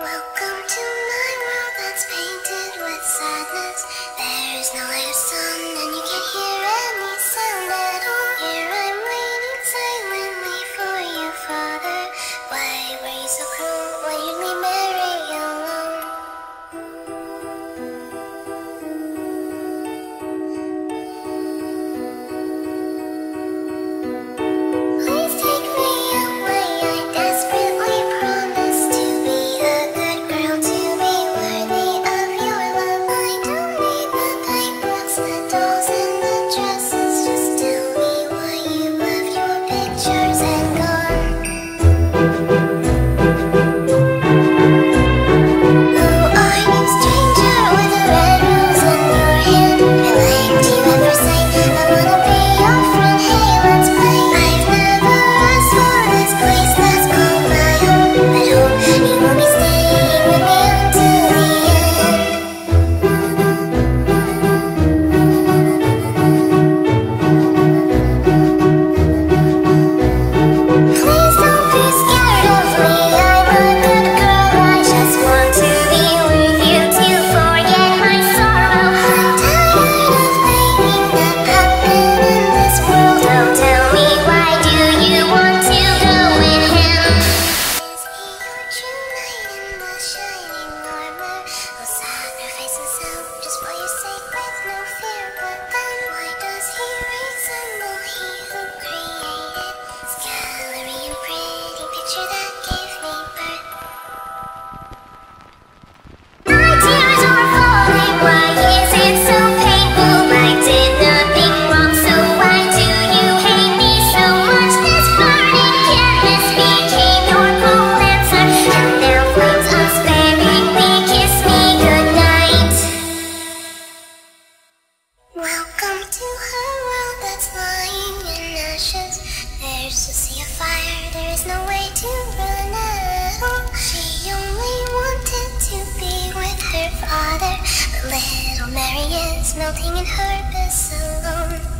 Welcome to my world that's painted with sadness. melting in her abyss alone.